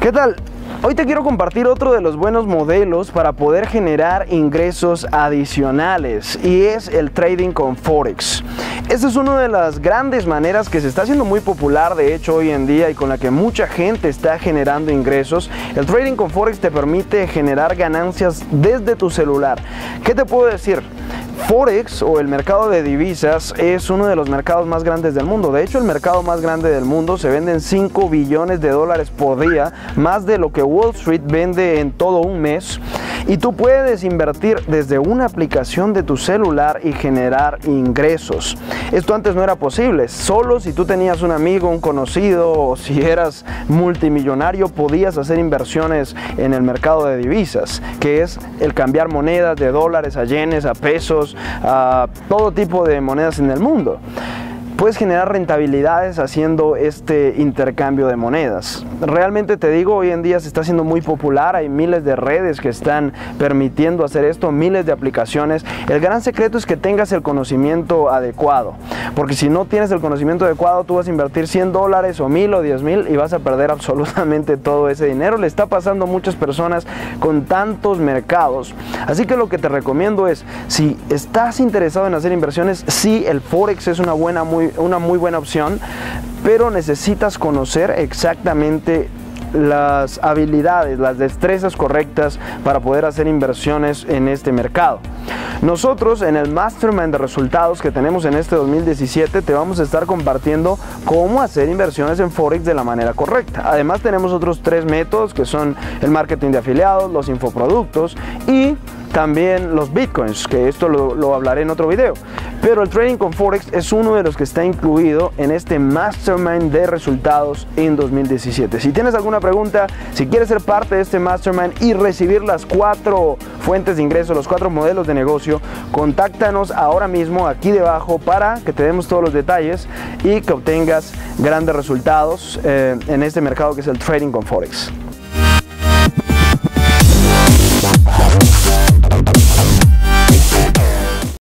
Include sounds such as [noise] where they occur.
¿Qué tal? Hoy te quiero compartir otro de los buenos modelos para poder generar ingresos adicionales y es el trading con Forex. Esta es una de las grandes maneras que se está haciendo muy popular de hecho hoy en día y con la que mucha gente está generando ingresos. El trading con Forex te permite generar ganancias desde tu celular. ¿Qué te puedo decir? Forex o el mercado de divisas es uno de los mercados más grandes del mundo. De hecho, el mercado más grande del mundo se vende en 5 billones de dólares por día, más de lo que Wall Street vende en todo un mes. Y tú puedes invertir desde una aplicación de tu celular y generar ingresos. Esto antes no era posible. Solo si tú tenías un amigo, un conocido o si eras multimillonario podías hacer inversiones en el mercado de divisas, que es el cambiar monedas de dólares a yenes, a pesos, a todo tipo de monedas en el mundo puedes generar rentabilidades haciendo este intercambio de monedas. Realmente te digo, hoy en día se está haciendo muy popular, hay miles de redes que están permitiendo hacer esto, miles de aplicaciones. El gran secreto es que tengas el conocimiento adecuado, porque si no tienes el conocimiento adecuado, tú vas a invertir 100 dólares o 1000 o 10 mil y vas a perder [laughs] absolutamente todo ese dinero. Le está pasando a muchas personas con tantos mercados. Así que lo que te recomiendo es, si estás interesado en hacer inversiones, sí, el Forex es una buena, una muy buena opción, pero necesitas conocer exactamente las habilidades, las destrezas correctas para poder hacer inversiones en este mercado. Nosotros en el Mastermind de resultados que tenemos en este 2017 te vamos a estar compartiendo cómo hacer inversiones en Forex de la manera correcta. Además tenemos otros tres métodos que son el marketing de afiliados, los infoproductos y también los bitcoins, que esto lo, hablaré en otro video. Pero el trading con Forex es uno de los que está incluido en este Mastermind de resultados en 2017. Si tienes alguna pregunta, si quieres ser parte de este Mastermind y recibir las cuatro fuentes de ingreso, los cuatro modelos de negocio, contáctanos ahora mismo aquí debajo para que te demos todos los detalles y que obtengas grandes resultados eh, en este mercado que es el trading con Forex.